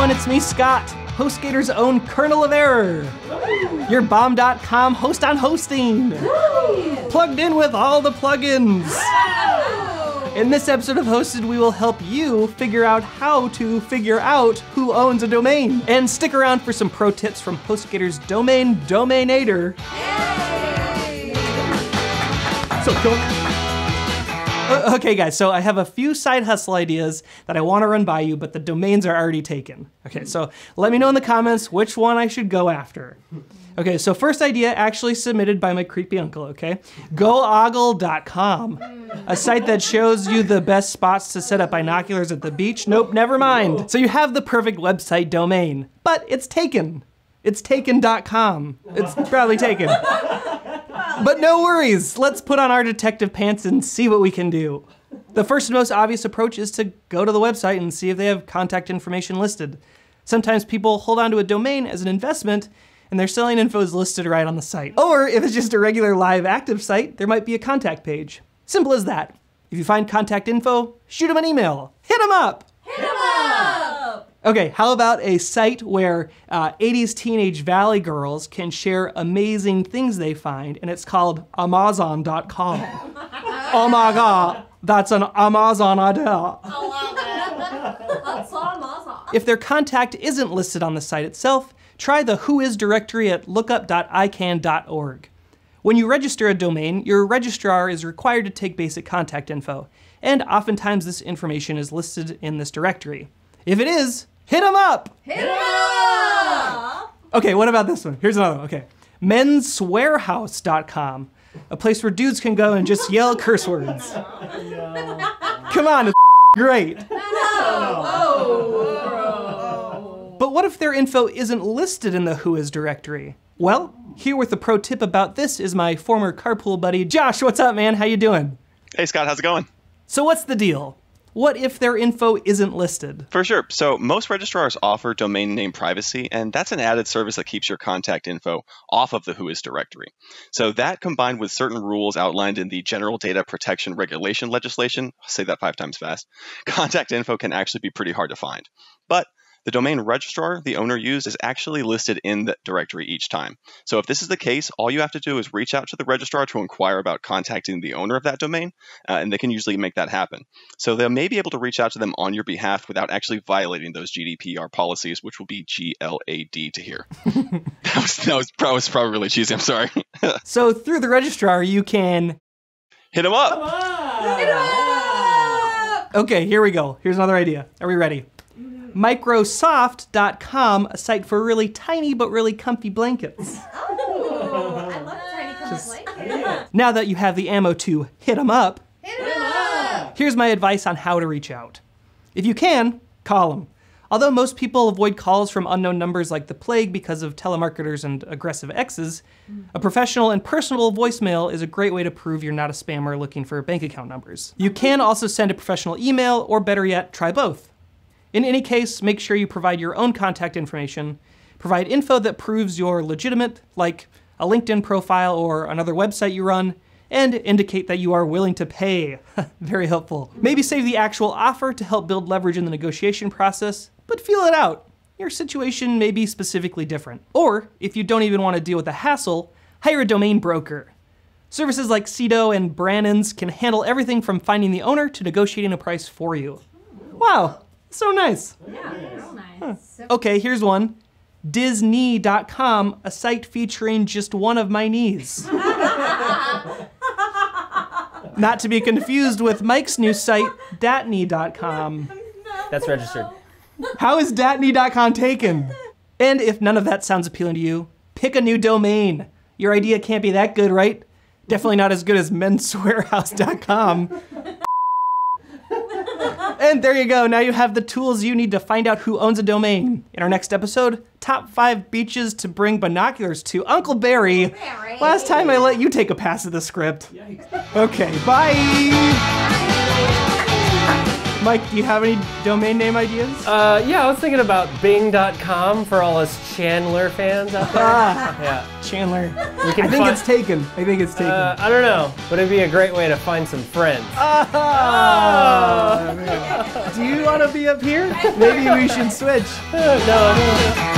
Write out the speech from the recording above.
everyone, it's me, Scott, HostGator's own kernel of error. Your bomb.com host on hosting. Plugged in with all the plugins. In this episode of Hosted, we will help you figure out how to figure out who owns a domain. And stick around for some pro tips from HostGator's domain domainator. So cool. Okay, guys, so I have a few side hustle ideas that I want to run by you, but the domains are already taken. Okay, so let me know in the comments which one I should go after. Okay, so first idea actually submitted by my creepy uncle, okay? GoOgle.com, a site that shows you the best spots to set up binoculars at the beach. Nope, never mind. So you have the perfect website domain, but it's taken. It's taken.com. It's probably taken. But no worries, let's put on our detective pants and see what we can do. The first and most obvious approach is to go to the website and see if they have contact information listed. Sometimes people hold onto a domain as an investment and their selling info is listed right on the site. Or if it's just a regular live active site, there might be a contact page. Simple as that. If you find contact info, shoot them an email. Hit them up! Hit 'em up! Okay, how about a site where uh, 80s teenage valley girls can share amazing things they find, and it's called Amazon.com. oh my god, that's an Amazon idea. I love it. That's awesome. If their contact isn't listed on the site itself, try the Whois directory at lookup.icann.org. When you register a domain, your registrar is required to take basic contact info, and oftentimes this information is listed in this directory. If it is, hit them up! Hit 'em up! Okay, what about this one? Here's another one. Okay. Menswearhouse.com, a place where dudes can go and just yell curse words. Come on, it's great. Oh, oh, oh, but what if their info isn't listed in the Whois directory? Well, here with a pro tip about this is my former carpool buddy Josh. What's up, man? How you doing? Hey Scott, how's it going? So what's the deal? What if their info isn't listed? For sure. So most registrars offer domain name privacy, and that's an added service that keeps your contact info off of the Whois directory. So that combined with certain rules outlined in the General Data Protection Regulation legislation, say that five times fast, contact info can actually be pretty hard to find. But the domain registrar the owner used is actually listed in the directory each time. So if this is the case, all you have to do is reach out to the registrar to inquire about contacting the owner of that domain, uh, and they can usually make that happen. So they may be able to reach out to them on your behalf without actually violating those GDPR policies, which will be GLAD to hear. that, was, that, was, that was probably really cheesy. I'm sorry. So through the registrar, you can. Hit them up. Hit 'em up! Okay, here we go. Here's another idea. Are we ready? Microsoft.com, a site for really tiny but really comfy blankets. Oh, I love tiny comfort blanket. Now that you have the ammo to hit them up, Hit 'em up! here's my advice on how to reach out. If you can, call them. Although most people avoid calls from unknown numbers like the plague because of telemarketers and aggressive exes, a professional and personable voicemail is a great way to prove you're not a spammer looking for bank account numbers. You can also send a professional email, or better yet, try both. In any case, make sure you provide your own contact information, provide info that proves you're legitimate, like a LinkedIn profile or another website you run, and indicate that you are willing to pay. Very helpful. Maybe save the actual offer to help build leverage in the negotiation process, but feel it out. Your situation may be specifically different. Or, if you don't even want to deal with the hassle, hire a domain broker. Services like Sedo and Brannans can handle everything from finding the owner to negotiating a price for you. Wow, so nice. Yeah, real nice. Okay, here's one. Disney.com, a site featuring just one of my knees. Not to be confused with Mike's new site, Datney.com. That's registered. How is Datney.com taken? And if none of that sounds appealing to you, pick a new domain. Your idea can't be that good, right? Definitely not as good as menswearhouse.com and there you go. Now you have the tools you need to find out who owns a domain. In our next episode, top five beaches to bring binoculars to. Uncle Barry. Barry. Last time I let you take a pass at the script. Yikes. Okay, bye. bye. Mike, do you have any domain name ideas? Uh, yeah, I was thinking about Bing.com for all us Chandler fans out there. Ah. yeah, Chandler. I think find... it's taken. I think it's uh, taken. Uh, I don't know, but it'd be a great way to find some friends. oh. oh want to be up here? Maybe we should switch. no.